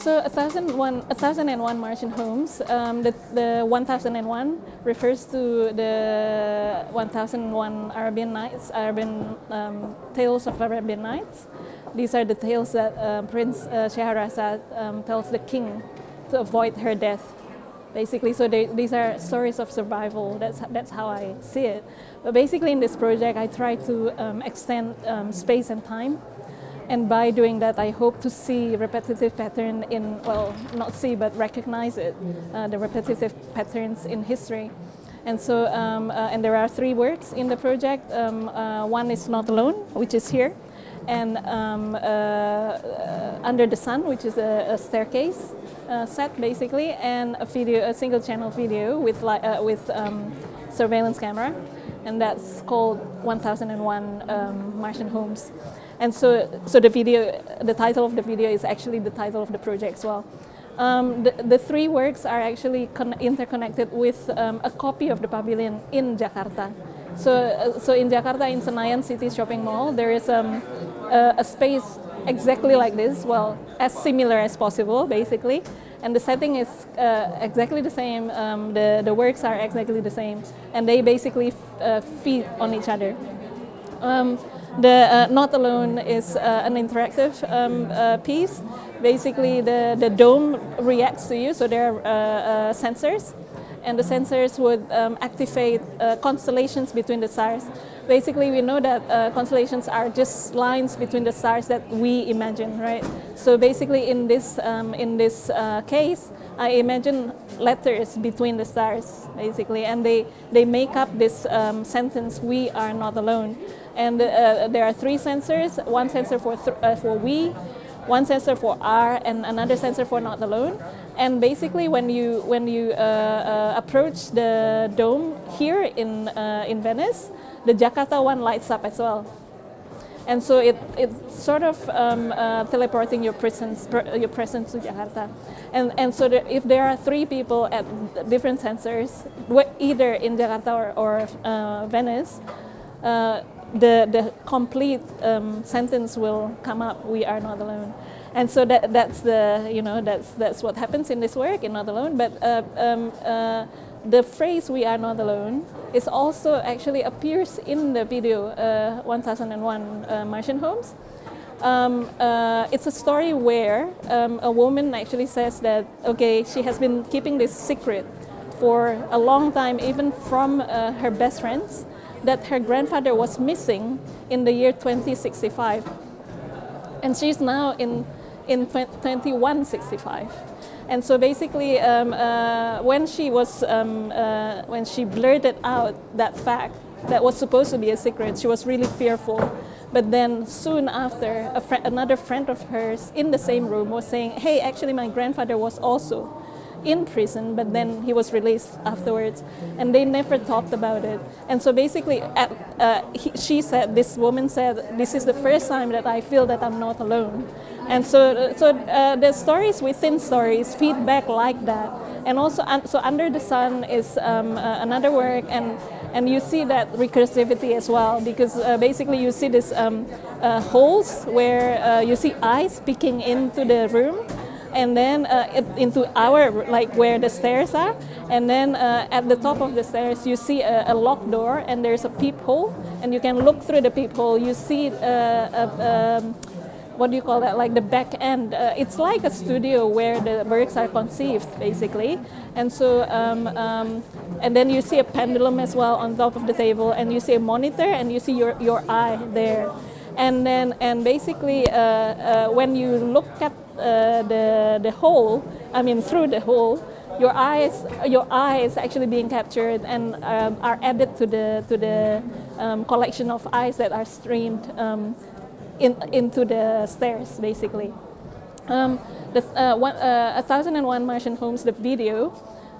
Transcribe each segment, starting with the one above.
So 1001, 1001 Martian Homes, um, the, the 1001 refers to the 1001 Arabian Nights, Arabian um, tales of Arabian Nights. These are the tales that uh, Prince uh, Scheherazade um, tells the king to avoid her death. Basically, so they, these are stories of survival. That's that's how I see it. But basically, in this project, I try to um, extend um, space and time and by doing that, I hope to see repetitive pattern in, well, not see, but recognize it, uh, the repetitive patterns in history. And so, um, uh, and there are three works in the project. Um, uh, one is Not Alone, which is here, and um, uh, uh, Under the Sun, which is a, a staircase uh, set basically, and a video, a single channel video with, with um, surveillance camera, and that's called 1001 um, Martian Homes. And so, so the video, the title of the video is actually the title of the project as well. Um, the, the, three works are actually interconnected with um, a copy of the pavilion in Jakarta. So, uh, so in Jakarta, in Senayan City Shopping Mall, there is um, a, a space exactly like this, well, as similar as possible, basically. And the setting is uh, exactly the same, um, the, the works are exactly the same, and they basically uh, feed on each other. Um, the uh, Not Alone is uh, an interactive um, uh, piece. Basically, the, the dome reacts to you, so there are sensors, and the sensors would um, activate uh, constellations between the stars. Basically, we know that constellations are just lines between the stars that we imagine, right? So basically, in this um, in this case, I imagine letters between the stars, basically, and they they make up this um, sentence: "We are not alone." And uh, there are three sensors, one sensor for, uh, for we, one sensor for R, and another sensor for not alone. And basically, when you, when you uh, uh, approach the dome here in, uh, in Venice, the Jakarta one lights up as well. And so it, it's sort of um, uh, teleporting your presence, your presence to Jakarta. And, and so the, if there are three people at different sensors, either in Jakarta or, or uh, Venice, uh, the, the complete um, sentence will come up, we are not alone. And so that, that's the, you know, that's, that's what happens in this work, in Not Alone. But uh, um, uh, the phrase we are not alone is also actually appears in the video uh, 1001 uh, Martian Homes. Um, uh, it's a story where um, a woman actually says that, okay, she has been keeping this secret for a long time, even from uh, her best friends that her grandfather was missing in the year 2065. And she's now in, in 2165. And so basically, um, uh, when she was, um, uh, when she blurted out that fact that was supposed to be a secret, she was really fearful. But then soon after, fr another friend of hers in the same room was saying, hey, actually my grandfather was also in prison, but then he was released afterwards, and they never talked about it. And so basically, at, uh, he, she said, this woman said, this is the first time that I feel that I'm not alone. And so, so uh, the stories within stories, feedback like that, and also so under the sun is um, uh, another work and and you see that recursivity as well because uh, basically you see these um, uh, holes where uh, you see eyes peeking into the room and then uh, into our like where the stairs are. And then uh, at the top of the stairs you see a, a, locked door and there's a peephole and you can look through the peephole. You see uh, a, um, what do you call that like the back end uh, it's like a studio where the works are conceived basically. And so um, um, and then you see a pendulum as well on top of the table and you see a monitor and you see your, your eye there. And then and basically uh, uh, when you look at uh, the the hole, I mean through the hole, your eyes your eye is actually being captured and um, are added to the to the um, collection of eyes that are streamed um, in, into the stairs basically. Um, the, uh, one, uh, 1001 Martian Homes, the video,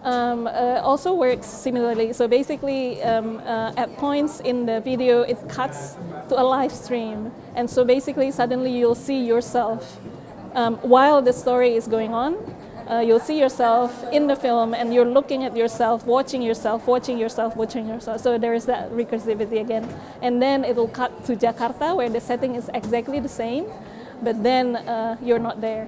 um, uh, also works similarly. So basically, um, uh, at points in the video, it cuts to a live stream. And so basically, suddenly you'll see yourself um, while the story is going on. Uh, you'll see yourself in the film and you're looking at yourself, watching yourself, watching yourself, watching yourself. So there is that recursivity again. And then it'll cut to Jakarta where the setting is exactly the same, but then uh, you're not there.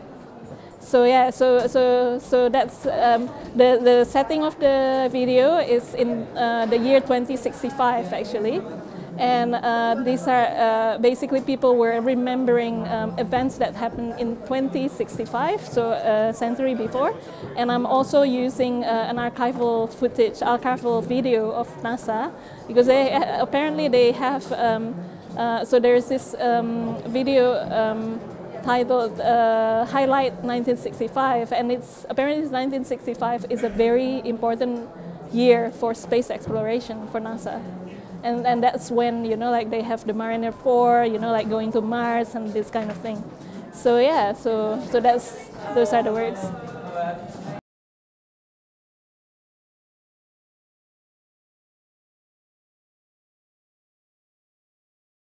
So yeah, so so so that's um, the the setting of the video is in uh, the year 2065 actually, and uh, these are uh, basically people were remembering um, events that happened in 2065, so a century before, and I'm also using uh, an archival footage, archival video of NASA because they apparently they have. Um, uh, so there's this um, video um, titled uh, Highlight 1965, and it's apparently 1965 is a very important year for space exploration for NASA. And, and that's when, you know, like they have the Mariner 4, you know, like going to Mars and this kind of thing. So yeah, so, so that's, those are the words.